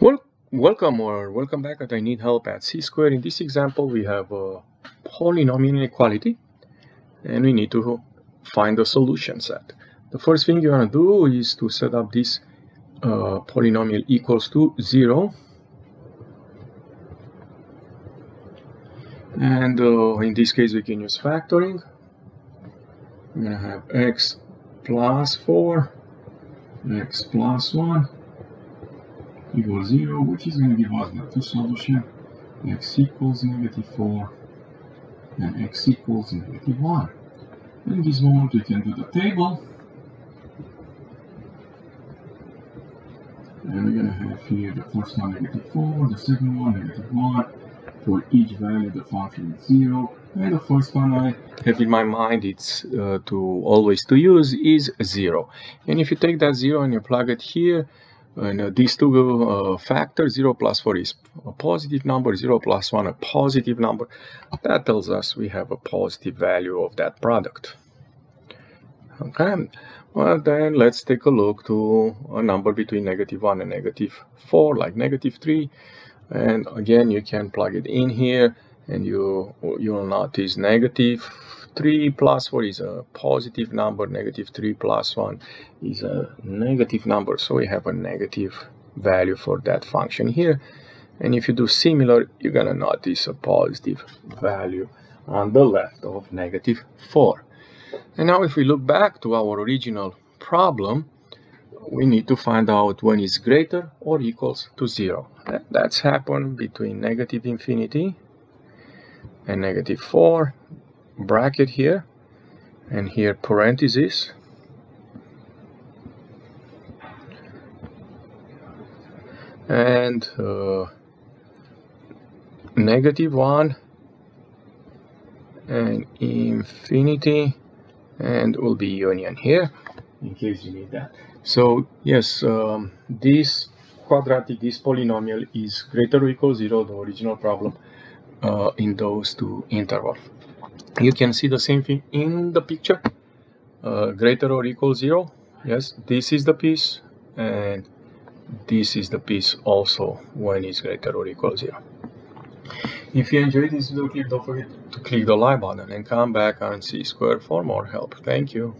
Well, welcome or welcome back at I Need Help at C Square. In this example, we have a polynomial inequality and we need to find the solution set. The first thing you want to do is to set up this uh, polynomial equals to 0 and uh, in this case we can use factoring. We're going to have x plus 4, x plus 1 equals 0, which is going to give us the two solution, x equals negative 4 and x equals negative 1. In this moment we can do the table. And we're going to have here the first one negative 4, the second one negative 1. For each value the function is 0. And the first one I have in my mind it's uh, to always to use is 0. And if you take that 0 and you plug it here, and these two uh, factors, 0 plus 4 is a positive number, 0 plus 1 a positive number. That tells us we have a positive value of that product. Okay, well then let's take a look to a number between negative 1 and negative 4, like negative 3. And again, you can plug it in here and you, you will notice negative 3 plus 4 is a positive number, negative 3 plus 1 is a negative number, so we have a negative value for that function here. And if you do similar, you're going to notice a positive value on the left of negative 4. And now if we look back to our original problem, we need to find out when it's greater or equals to 0. That's happened between negative infinity and negative 4 bracket here and here parentheses. And uh, negative 1 and infinity and will be union here. In case you need that. So yes um, this quadratic this polynomial is greater or equal 0 the original problem uh, in those two intervals you can see the same thing in the picture. Uh, greater or equal zero. Yes this is the piece and this is the piece also when it's greater or equal zero. If you enjoyed this video clip don't forget to click the like button and come back on C Square for more. Help. Thank you